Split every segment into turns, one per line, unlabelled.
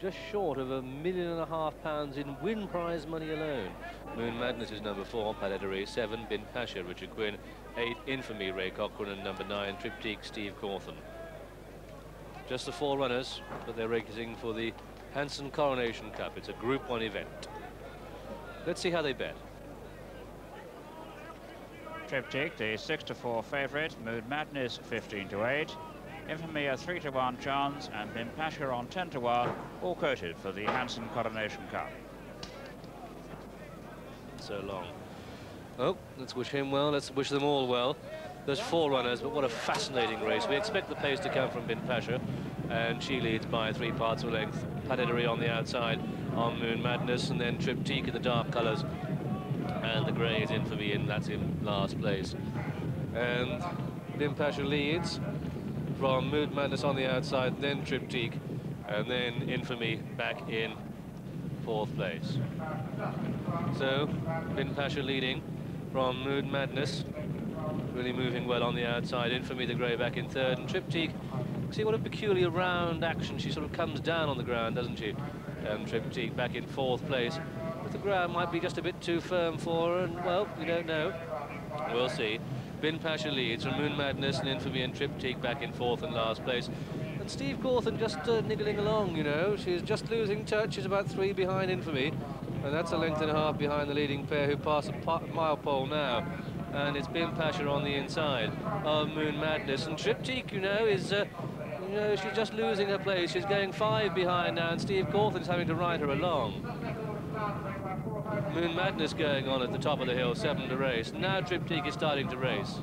just short of a million and a half pounds in win prize money alone. Moon Madness is number four, Pat Eddery, seven, Bint Pasha, Richard Quinn, eight, Infamy, Ray Cochrane, and number nine, Triptych, Steve Cauthen. Just the four runners, but they're racing for the Hanson Coronation Cup. It's a Group 1 event. Let's see how they bet.
Triptych, the 6 to 4 favourite, Moon Madness 15 to 8, Infamy a 3 to 1 chance, and Bint Pasha on 10 to 1, all quoted for the Hanson Coronation Cup.
So long. Oh, let's wish him well, let's wish them all well. There's four runners, but what a fascinating race. We expect the pace to come from Bint Pasha, and she leads by three parts of length. Pat Eddery on the outside on Moon Madness, and then Triptych in the dark colours. And the grey is Infamy, and that's in last place. And Bint Pasha leads from Moon Madness on the outside, then Triptych, and then Infamy back in fourth place. So, Bint Pasha leading from Moon Madness, really moving well on the outside. Infamy the grey back in third, and Triptych, see what a peculiar round action. She sort of comes down on the ground, doesn't she? And Triptych back in fourth place. But the ground might be just a bit too firm for her, and well, we don't know. We'll see. Bint Pasha leads from Moon Madness and Infamy and Triptych back in fourth and last place. And Steve Cauthen just uh, niggling along, you know. She's just losing touch. She's about three behind Infamy. And that's a length and a half behind the leading pair who pass a mile pole now and it's Bint Pasha on the inside of Moon Madness. And Triptych, you know, is, uh, you know, she's just losing her place. She's going five behind now, and Steve Cauthen's having to ride her along. Moon Madness going on at the top of the hill, seven to race. Now Triptych is starting to race.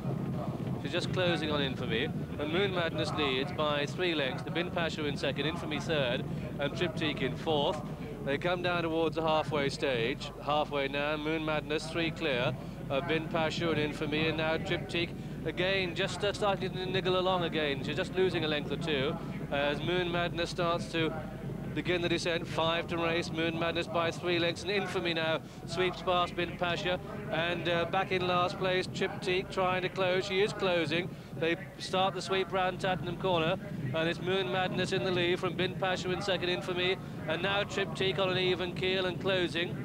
She's just closing on Infamy, and Moon Madness leads by three lengths. The Bint Pasha in second, Infamy third, and Triptych in fourth. They come down towards the halfway stage. Halfway now, Moon Madness, three clear uh, Bint Pasha and Infamy, and now Triptych again just uh, starting to niggle along again. She's just losing a length or two as Moon Madness starts to begin the descent. Five to race. Moon Madness by three lengths. And Infamy now sweeps past Bint Pasha. And uh, back in last place, Triptych trying to close. She is closing. They start the sweep round Tattenham Corner. And it's Moon Madness in the lead from Bint Pasha in second Infamy. And now Triptych on an even keel and closing.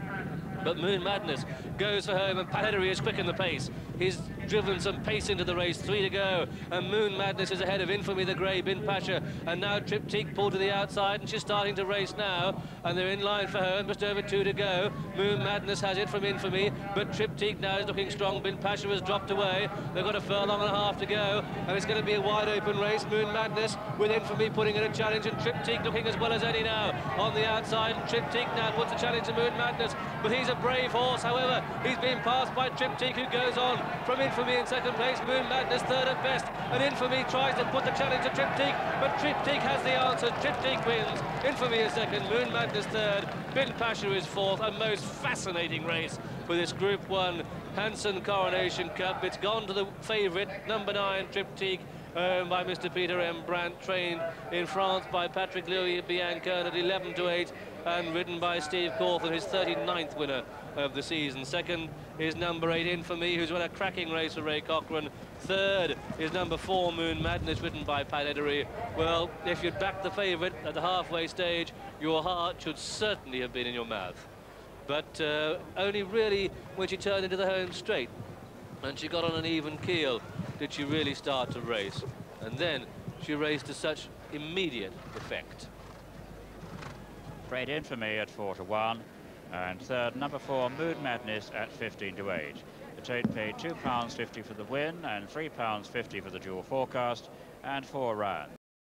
But Moon Madness goes for home, and Pat Eddery has quickened the pace. He's driven some pace into the race, three to go, and Moon Madness is ahead of Infamy the Grey, Bint Pasha, and now Triptych pulled to the outside, and she's starting to race now, and they're in line for her, and just over two to go. Moon Madness has it from Infamy, but Triptych now is looking strong. Bint Pasha has dropped away. They've got a furlong and a half to go, and it's going to be a wide open race. Moon Madness with Infamy putting in a challenge, and Triptych looking as well as any now on the outside, and Triptych now puts a challenge to Moon Madness, but he's a brave horse. However, He's been passed by Triptych, who goes on from Infamy in second place, Moon Madness third at best, and Infamy tries to put the challenge to Triptych, but Triptych has the answer. Triptych wins. Infamy is second, Moon Madness third, Bint Pasha is fourth. A most fascinating race for this Group 1 Hanson Coronation Cup. It's gone to the favourite, number nine, Triptych, owned by Mr. Peter M. Brant, trained in France by Patrick Louis Biancone at 11 to 8, and ridden by Steve Cauthen, his 39th winner of the season. Second is number eight, Infamy, who's won a cracking race for Ray Cochrane. Third is number four, Moon Madness, ridden by Pat Eddery. Well, if you'd backed the favourite at the halfway stage, your heart should certainly have been in your mouth. But uh, only really when she turned into the home straight and she got on an even keel did she really start to race. And then she raced to such immediate effect.
Great infamy at 4 to 1. And third, number four, Moon Madness at 15 to 8. The tote paid £2.50 for the win and £3.50 for the dual forecast and four rounds.